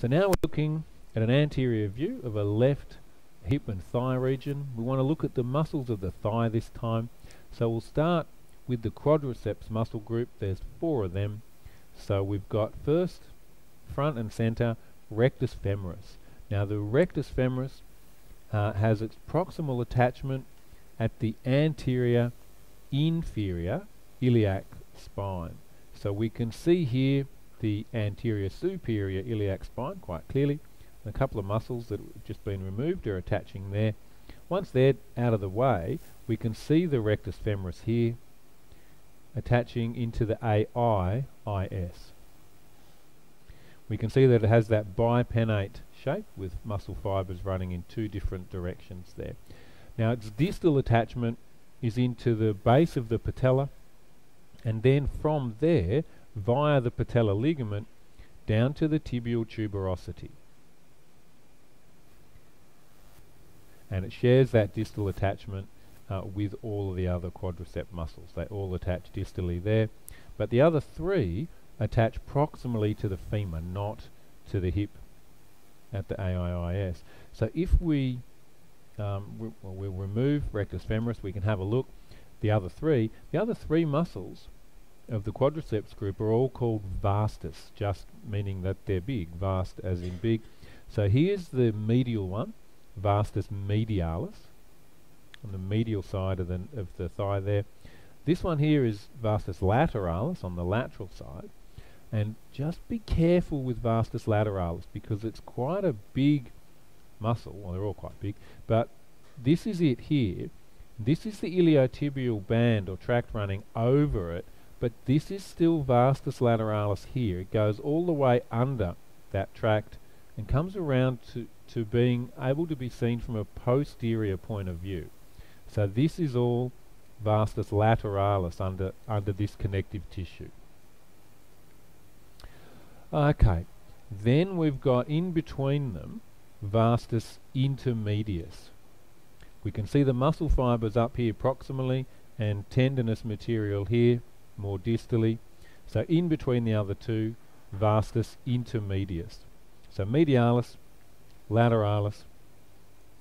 So now we're looking at an anterior view of a left hip and thigh region. We want to look at the muscles of the thigh this time. So we'll start with the quadriceps muscle group. There's four of them. So we've got first, front and center, rectus femoris. Now the rectus femoris uh, has its proximal attachment at the anterior inferior iliac spine. So we can see here the anterior superior iliac spine quite clearly. A couple of muscles that have just been removed are attaching there. Once they're out of the way, we can see the rectus femoris here attaching into the AIIS. We can see that it has that bipennate shape with muscle fibers running in two different directions there. Now its distal attachment is into the base of the patella and then from there via the patellar ligament down to the tibial tuberosity. And it shares that distal attachment uh, with all of the other quadricep muscles. They all attach distally there. But the other three attach proximally to the femur, not to the hip at the AIIS. So if we um, we'll remove rectus femoris, we can have a look. The other three, the other three muscles of the quadriceps group are all called vastus, just meaning that they're big, vast as in big. So here's the medial one, vastus medialis, on the medial side of the, of the thigh there. This one here is vastus lateralis on the lateral side. And just be careful with vastus lateralis because it's quite a big muscle. Well, they're all quite big, but this is it here. This is the iliotibial band or tract running over it but this is still vastus lateralis here. It goes all the way under that tract and comes around to, to being able to be seen from a posterior point of view. So this is all vastus lateralis under, under this connective tissue. Okay, then we've got in between them vastus intermedius. We can see the muscle fibers up here proximally and tendinous material here more distally. So in between the other two, vastus intermedius. So medialis, lateralis,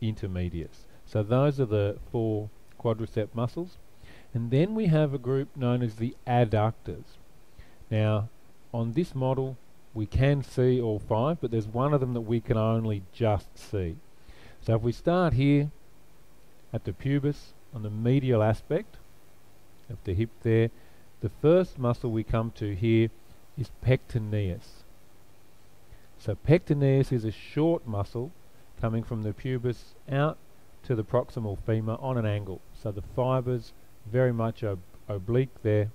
intermedius. So those are the four quadricep muscles. And then we have a group known as the adductors. Now, on this model, we can see all five, but there's one of them that we can only just see. So if we start here at the pubis, on the medial aspect of the hip there, the first muscle we come to here is pectineus. So pectineus is a short muscle coming from the pubis out to the proximal femur on an angle. So the fibers very much ob oblique there.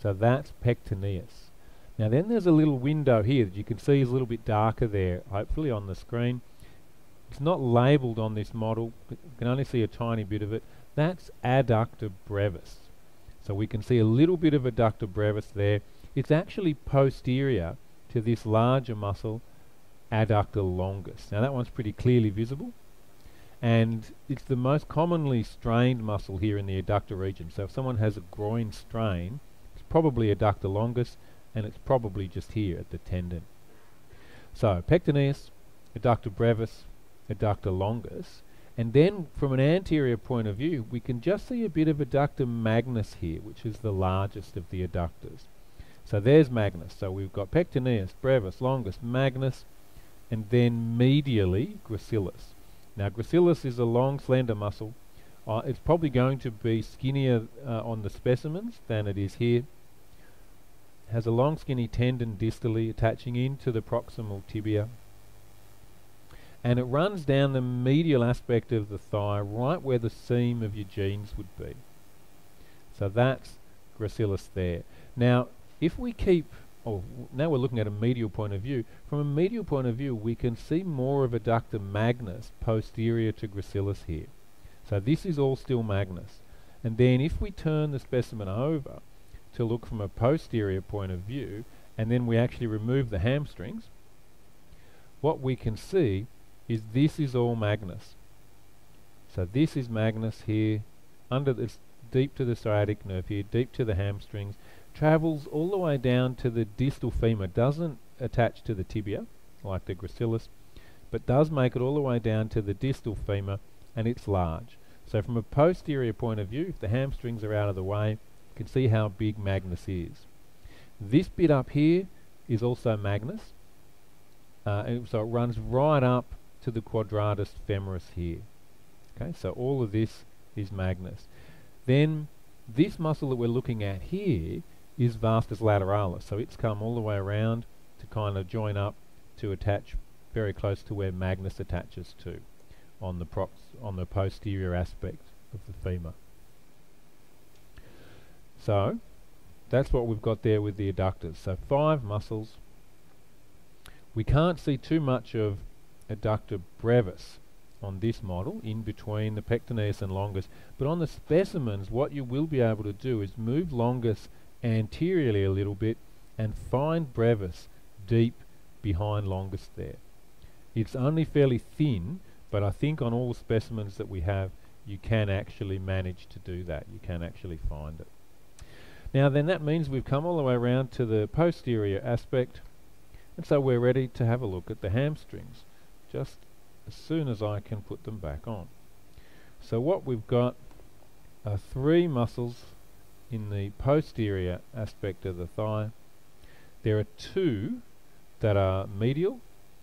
So that's pectineus. Now then there's a little window here that you can see is a little bit darker there, hopefully on the screen. It's not labelled on this model, you can only see a tiny bit of it. That's adductor brevis. So we can see a little bit of adductor brevis there. It's actually posterior to this larger muscle, adductor longus. Now that one's pretty clearly visible. And it's the most commonly strained muscle here in the adductor region. So if someone has a groin strain, it's probably adductor longus, and it's probably just here at the tendon. So pectineus, adductor brevis, adductor longus, and then from an anterior point of view, we can just see a bit of adductor magnus here, which is the largest of the adductors. So there's magnus. So we've got pectineus, brevis, longus, magnus, and then medially gracilis. Now gracilis is a long, slender muscle. Uh, it's probably going to be skinnier uh, on the specimens than it is here. Has a long, skinny tendon distally attaching into the proximal tibia and it runs down the medial aspect of the thigh right where the seam of your jeans would be. So that's gracilis there. Now, if we keep, oh, now we're looking at a medial point of view. From a medial point of view, we can see more of adductor magnus posterior to gracilis here. So this is all still magnus. And then if we turn the specimen over to look from a posterior point of view, and then we actually remove the hamstrings, what we can see is this is all Magnus. So this is Magnus here, under this, deep to the sciatic nerve here, deep to the hamstrings, travels all the way down to the distal femur, doesn't attach to the tibia, like the gracilis, but does make it all the way down to the distal femur, and it's large. So from a posterior point of view, if the hamstrings are out of the way, you can see how big Magnus is. This bit up here is also Magnus, uh, so it runs right up to the quadratus femoris here. Okay, so all of this is Magnus. Then this muscle that we're looking at here is vastus lateralis, so it's come all the way around to kind of join up to attach very close to where Magnus attaches to on the prox on the posterior aspect of the femur. So that's what we've got there with the adductors. So five muscles. We can't see too much of adductor brevis on this model in between the pectineus and longus but on the specimens what you will be able to do is move longus anteriorly a little bit and find brevis deep behind longus there. It's only fairly thin but I think on all the specimens that we have you can actually manage to do that. You can actually find it. Now then that means we've come all the way around to the posterior aspect and so we're ready to have a look at the hamstrings just as soon as I can put them back on. So what we've got are three muscles in the posterior aspect of the thigh. There are two that are medial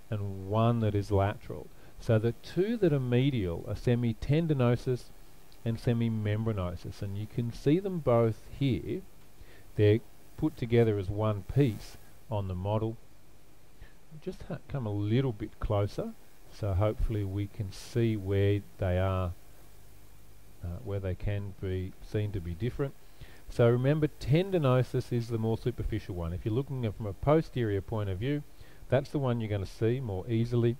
and one that is lateral. So the two that are medial are semitendinosus and semimembranosus and you can see them both here. They're put together as one piece on the model. Just come a little bit closer so hopefully we can see where they are, uh, where they can be seen to be different. So remember tendinosus is the more superficial one. If you're looking at from a posterior point of view, that's the one you're going to see more easily.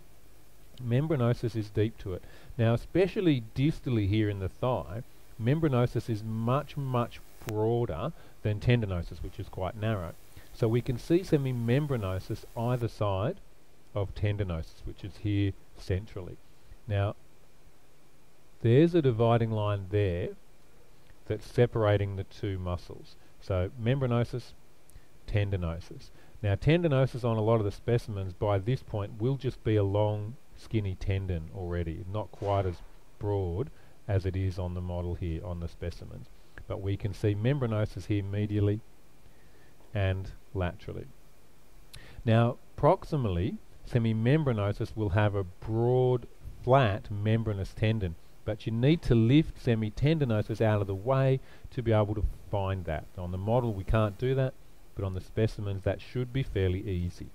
membranosus is deep to it. Now especially distally here in the thigh, membranosus is much, much broader than tendinosus which is quite narrow. So we can see semimembranosus either side of tendinosus, which is here centrally. Now, there's a dividing line there that's separating the two muscles. So membranosus, tendinosus. Now tendinosus on a lot of the specimens by this point will just be a long skinny tendon already, not quite as broad as it is on the model here on the specimens. But we can see membranosus here medially and laterally. Now proximally semimembranosus will have a broad, flat membranous tendon, but you need to lift semitendinosus out of the way to be able to find that. On the model we can't do that, but on the specimens that should be fairly easy.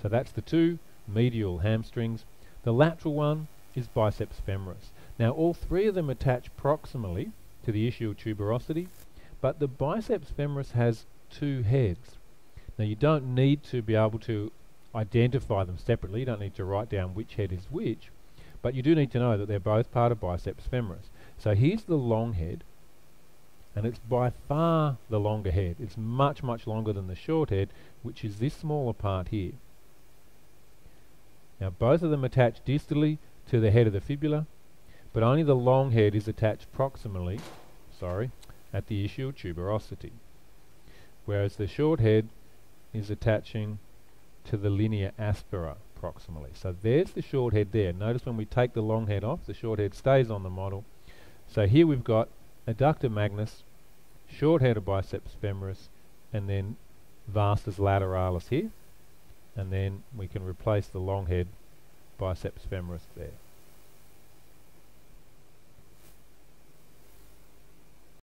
So that's the two medial hamstrings. The lateral one is biceps femoris. Now all three of them attach proximally to the ischial tuberosity, but the biceps femoris has two heads. Now you don't need to be able to identify them separately. You don't need to write down which head is which, but you do need to know that they're both part of biceps femoris. So here's the long head, and it's by far the longer head. It's much, much longer than the short head, which is this smaller part here. Now both of them attach distally to the head of the fibula, but only the long head is attached proximally, sorry, at the ischial tuberosity, whereas the short head is attaching to the linea aspera proximally. So there's the short head there. Notice when we take the long head off, the short head stays on the model. So here we've got adductor magnus, short head of biceps femoris, and then vastus lateralis here. And then we can replace the long head biceps femoris there.